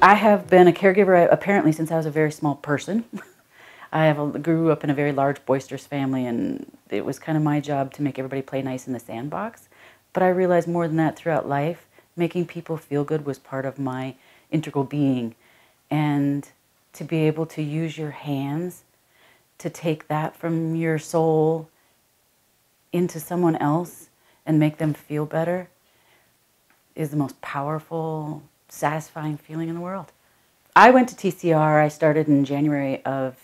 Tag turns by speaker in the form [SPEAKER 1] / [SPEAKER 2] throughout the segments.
[SPEAKER 1] have been a caregiver uh, apparently since I was a very small person. I have a, grew up in a very large, boisterous family, and it was kind of my job to make everybody play nice in the sandbox. But I realized more than that throughout life, making people feel good was part of my integral being. And to be able to use your hands to take that from your soul into someone else and make them feel better is the most powerful, satisfying feeling in the world. I went to TCR, I started in January of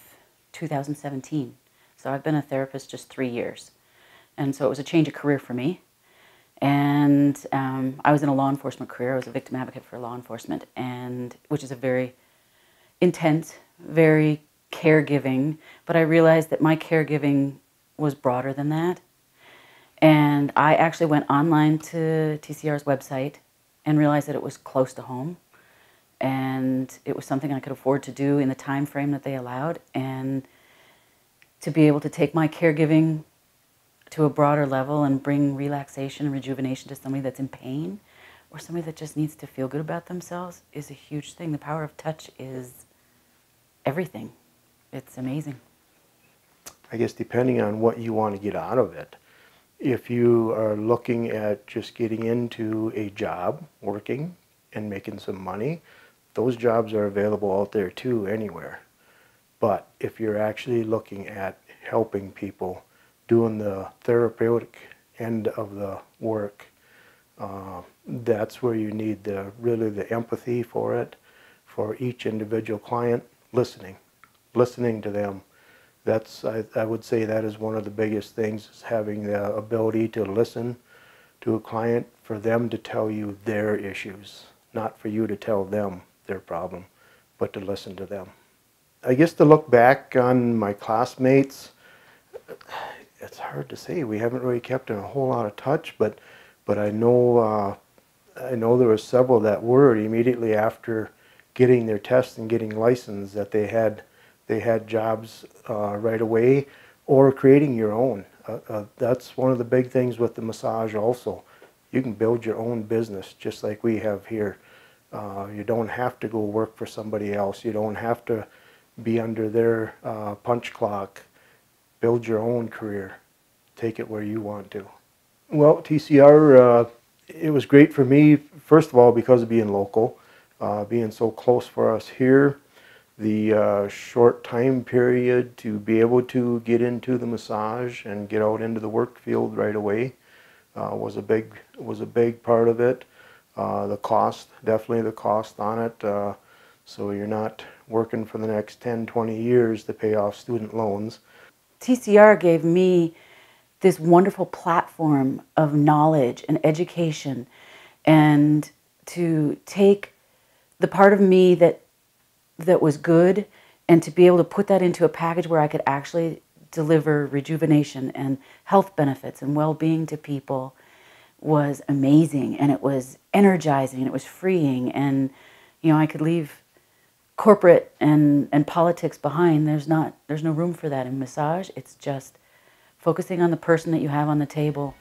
[SPEAKER 1] 2017. So I've been a therapist just three years. And so it was a change of career for me. And um, I was in a law enforcement career. I was a victim advocate for law enforcement, and which is a very intense, very caregiving. But I realized that my caregiving was broader than that. And I actually went online to TCR's website and realized that it was close to home and it was something I could afford to do in the time frame that they allowed and to be able to take my caregiving to a broader level and bring relaxation and rejuvenation to somebody that's in pain or somebody that just needs to feel good about themselves is a huge thing. The power of touch is everything. It's amazing.
[SPEAKER 2] I guess depending on what you want to get out of it. If you are looking at just getting into a job, working, and making some money, those jobs are available out there too anywhere. But if you're actually looking at helping people, doing the therapeutic end of the work, uh, that's where you need the really the empathy for it, for each individual client, listening, listening to them. That's I, I would say that is one of the biggest things is having the ability to listen to a client for them to tell you their issues, not for you to tell them their problem, but to listen to them. I guess to look back on my classmates, it's hard to say. We haven't really kept in a whole lot of touch, but but I know uh, I know there were several that were immediately after getting their test and getting licensed that they had they had jobs uh, right away or creating your own. Uh, uh, that's one of the big things with the massage also. You can build your own business just like we have here. Uh, you don't have to go work for somebody else. You don't have to be under their uh, punch clock. Build your own career. Take it where you want to. Well, TCR, uh, it was great for me, first of all, because of being local, being so close for us here. The uh, short time period to be able to get into the massage and get out into the work field right away uh, was a big was a big part of it. Uh, the cost, definitely the cost on it. Uh, so you're not working for the next 10, 20 years to pay off student loans.
[SPEAKER 1] TCR gave me this wonderful platform of knowledge and education and to take the part of me that that was good and to be able to put that into a package where I could actually deliver rejuvenation and health benefits and well-being to people was amazing. And it was energizing and it was freeing. And you know I could leave corporate and and politics behind. There's not there's no room for that in massage. It's just focusing on the person that you have on the table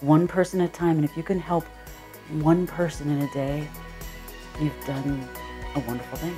[SPEAKER 1] one person at a time. And if you can help one person in a day you've done a wonderful thing